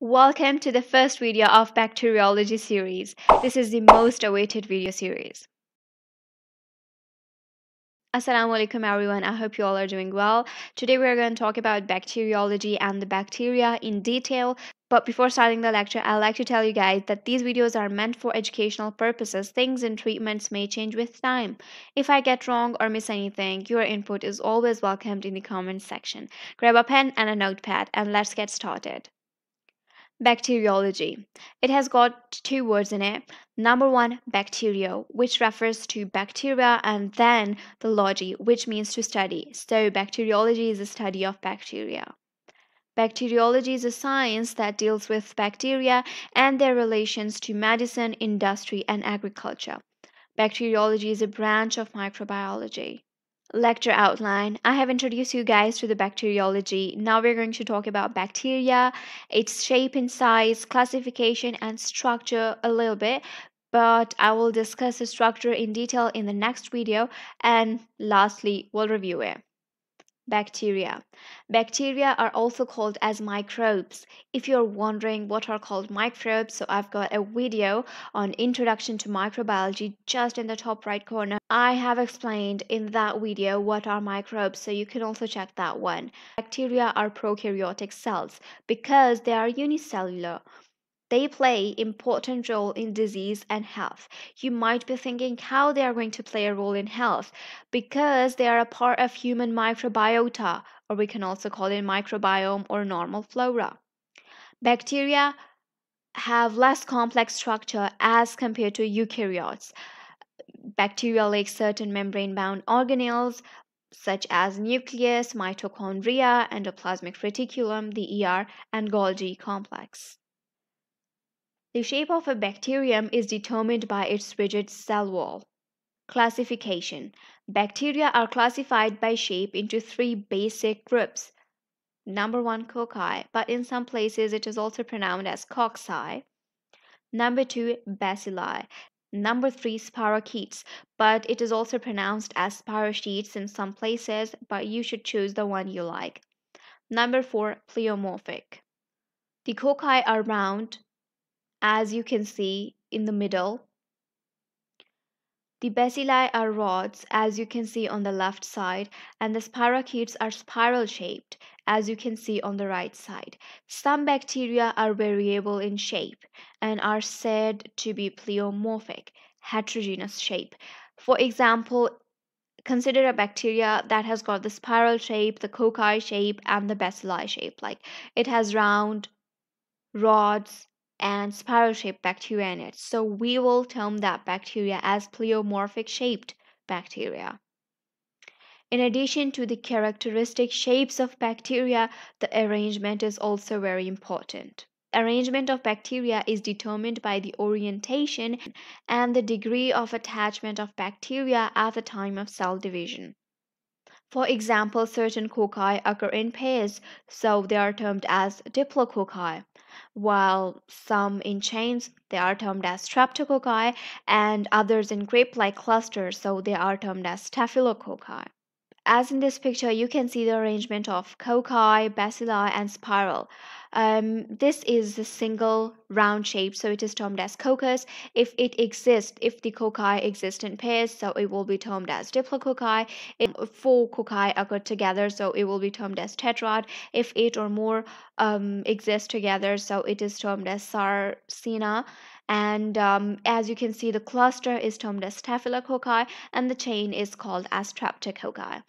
Welcome to the first video of Bacteriology series. This is the most awaited video series. Assalamu alaikum everyone. I hope you all are doing well. Today we are going to talk about bacteriology and the bacteria in detail. But before starting the lecture, I'd like to tell you guys that these videos are meant for educational purposes. Things and treatments may change with time. If I get wrong or miss anything, your input is always welcomed in the comments section. Grab a pen and a notepad and let's get started. Bacteriology. It has got two words in it. Number one, bacterio, which refers to bacteria, and then the logy, which means to study. So, bacteriology is the study of bacteria. Bacteriology is a science that deals with bacteria and their relations to medicine, industry, and agriculture. Bacteriology is a branch of microbiology. Lecture outline. I have introduced you guys to the bacteriology. Now we're going to talk about bacteria, its shape and size, classification, and structure a little bit. But I will discuss the structure in detail in the next video. And lastly, we'll review it. Bacteria. Bacteria are also called as microbes. If you're wondering what are called microbes, so I've got a video on introduction to microbiology just in the top right corner. I have explained in that video what are microbes, so you can also check that one. Bacteria are prokaryotic cells because they are unicellular. They play important role in disease and health. You might be thinking how they are going to play a role in health because they are a part of human microbiota or we can also call it microbiome or normal flora. Bacteria have less complex structure as compared to eukaryotes. Bacteria lack certain membrane bound organelles such as nucleus, mitochondria, endoplasmic reticulum, the ER, and Golgi complex. The shape of a bacterium is determined by its rigid cell wall. Classification Bacteria are classified by shape into three basic groups. Number one, cocci, but in some places it is also pronounced as cocci. Number two, bacilli. Number three, spirochetes, but it is also pronounced as spirochetes in some places, but you should choose the one you like. Number four, pleomorphic. The cocci are round, as you can see in the middle. The bacilli are rods, as you can see on the left side, and the spirochetes are spiral shaped, as you can see on the right side. Some bacteria are variable in shape and are said to be pleomorphic, heterogeneous shape. For example, consider a bacteria that has got the spiral shape, the cocci shape, and the bacilli shape. Like it has round rods, and spiral shaped bacteria in it. So we will term that bacteria as pleomorphic shaped bacteria. In addition to the characteristic shapes of bacteria, the arrangement is also very important. Arrangement of bacteria is determined by the orientation and the degree of attachment of bacteria at the time of cell division. For example, certain cocci occur in pairs, so they are termed as diplococci while some in chains they are termed as streptococci and others in grape-like clusters so they are termed as staphylococci as in this picture you can see the arrangement of cocci bacilli and spiral um, this is a single round shape so it is termed as coccus if it exists if the cocci exist in pairs so it will be termed as diplococci if four cocci occur together so it will be termed as tetrad. If eight or more um, exist together so it is termed as sarcina. And um, as you can see the cluster is termed as staphylococci and the chain is called as streptococci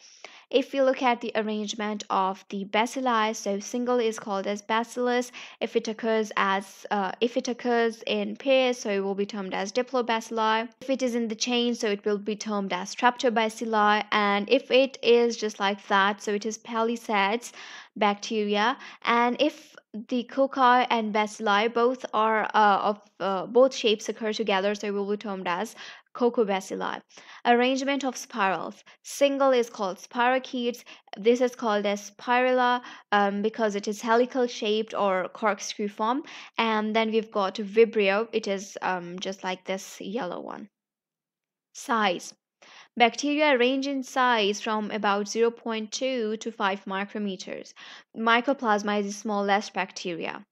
if we look at the arrangement of the bacilli, so single is called as bacillus. If it occurs as uh, if it occurs in pairs, so it will be termed as diplobacilli. If it is in the chain, so it will be termed as streptobacilli. And if it is just like that, so it is palisades bacteria. And if the cocci and bacilli both are uh, of uh, both shapes occur together, so it will be termed as Coccobacilli. Arrangement of spirals. Single is called spirochetes. This is called as spirilla um, because it is helical shaped or corkscrew form. And then we've got Vibrio. It is um, just like this yellow one. Size. Bacteria range in size from about 0.2 to 5 micrometers. Mycoplasma is the smallest bacteria.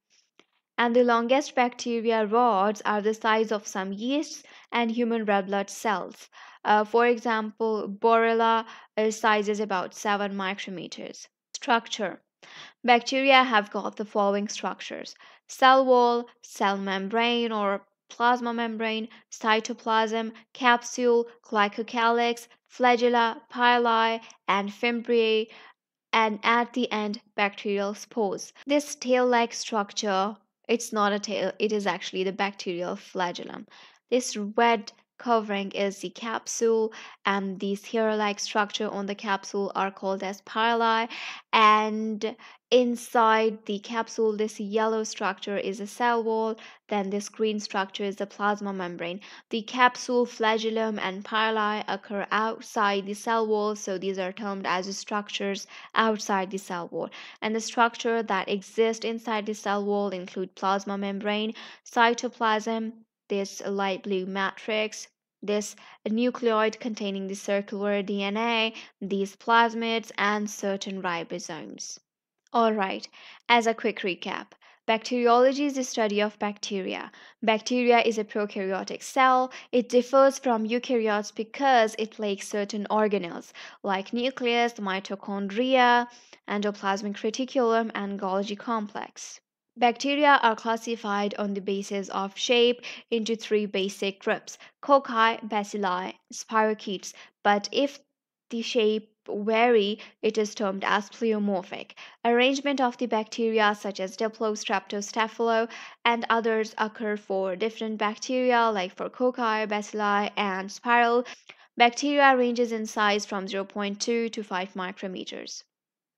and the longest bacteria rods are the size of some yeasts and human red blood cells. Uh, for example, Borrelia uh, size is about 7 micrometers. Structure Bacteria have got the following structures cell wall, cell membrane or plasma membrane, cytoplasm, capsule, glycocalyx, flagella, pili, and fimbriae, and at the end, bacterial spores. This tail-like structure, it's not a tail, it is actually the bacterial flagellum. This red covering is the capsule and these sphere-like structure on the capsule are called as pili and inside the capsule this yellow structure is a cell wall then this green structure is the plasma membrane the capsule flagellum and pili occur outside the cell wall so these are termed as structures outside the cell wall and the structure that exist inside the cell wall include plasma membrane cytoplasm this light blue matrix, this nucleoid containing the circular DNA, these plasmids, and certain ribosomes. Alright, as a quick recap, Bacteriology is the study of bacteria. Bacteria is a prokaryotic cell. It differs from eukaryotes because it lacks certain organelles like nucleus, mitochondria, endoplasmic reticulum, and Golgi complex. Bacteria are classified on the basis of shape into three basic groups cocci, bacilli, spirochetes. But if the shape vary, it is termed as pleomorphic. Arrangement of the bacteria such as Diplo, Strepto, and others occur for different bacteria like for cocci, bacilli, and spiral. Bacteria ranges in size from 0.2 to 5 micrometers.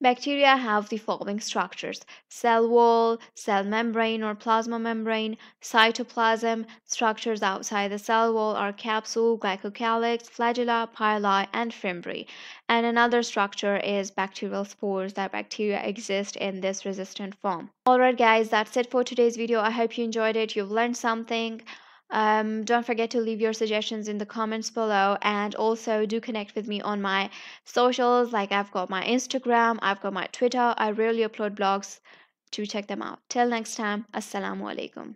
Bacteria have the following structures cell wall, cell membrane or plasma membrane, cytoplasm. Structures outside the cell wall are capsule, glycocalyx, flagella, pili, and fimbriae. And another structure is bacterial spores that bacteria exist in this resistant form. Alright guys, that's it for today's video. I hope you enjoyed it. You've learned something. Um, don't forget to leave your suggestions in the comments below and also do connect with me on my socials like I've got my Instagram, I've got my Twitter. I rarely upload blogs to check them out. Till next time, Assalamu alaikum.